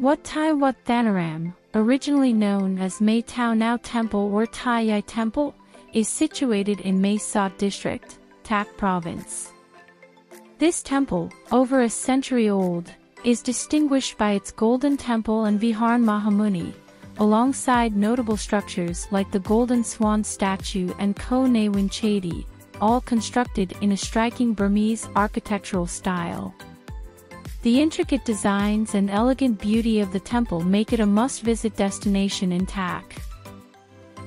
Wat Thai Watthanaram, originally known as Mae Tao Ngiao Temple or Thai Yai Temple, is situated in Mae Sot District, Tak Province. This temple, over a century old, is distinguished by its golden temple and Viharan Mahamuni, alongside notable structures like the Golden Swan statue and Ko Nawin Chedi, all constructed in a striking Burmese architectural style. The intricate designs and elegant beauty of the temple make it a must-visit destination in Tak.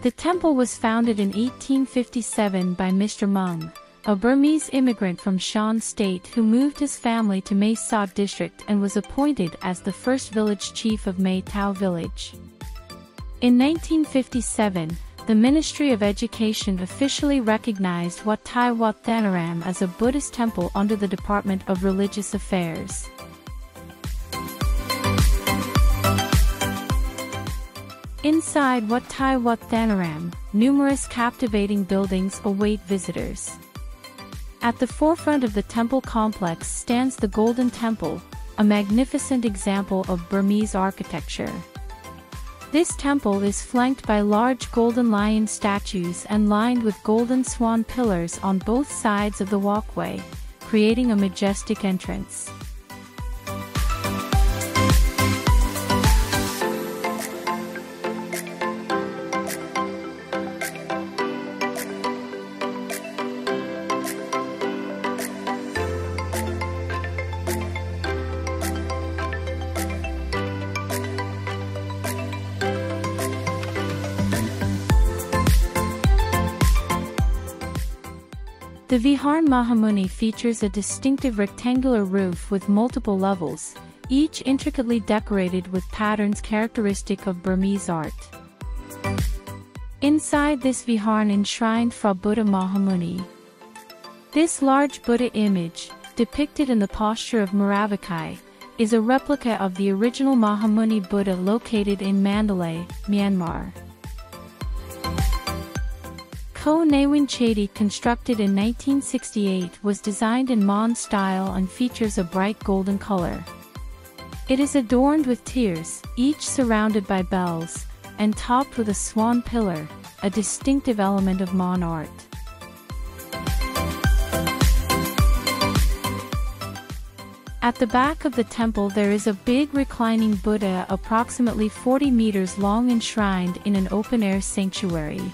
The temple was founded in 1857 by Mr. Mung, a Burmese immigrant from Shan State who moved his family to Mae Sot district and was appointed as the first village chief of Mae Tao village. In 1957, the Ministry of Education officially recognized Wat Thai Watthanaram as a Buddhist temple under the Department of Religious Affairs. Inside Wat Thai Watthanaram, numerous captivating buildings await visitors. At the forefront of the temple complex stands the Golden Temple, a magnificent example of Burmese architecture. This temple is flanked by large golden lion statues and lined with golden swan pillars on both sides of the walkway, creating a majestic entrance. The Viharan Mahamuni features a distinctive rectangular roof with multiple levels, each intricately decorated with patterns characteristic of Burmese art. Inside this Viharan enshrined Phra Buddha Mahamuni. This large Buddha image, depicted in the posture of Miravakai, is a replica of the original Mahamuni Buddha located in Mandalay, Myanmar. Ko Nawin Chedi constructed in 1968 was designed in Mon style and features a bright golden color. It is adorned with tiers, each surrounded by bells, and topped with a swan pillar, a distinctive element of Mon art. At the back of the temple there is a big reclining Buddha approximately 40 meters long enshrined in an open-air sanctuary.